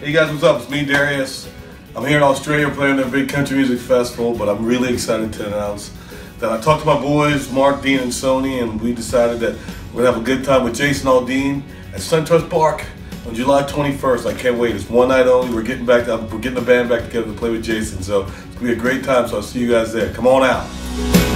Hey guys, what's up? It's me, Darius. I'm here in Australia playing the big country music festival, but I'm really excited to announce that I talked to my boys, Mark, Dean, and Soni, and we decided that we're gonna have a good time with Jason Aldean at SunTrust Park on July 21st. I can't wait. It's one night only. We're getting back. To, we're getting the band back together to play with Jason, so it's gonna be a great time. So I'll see you guys there. Come on out.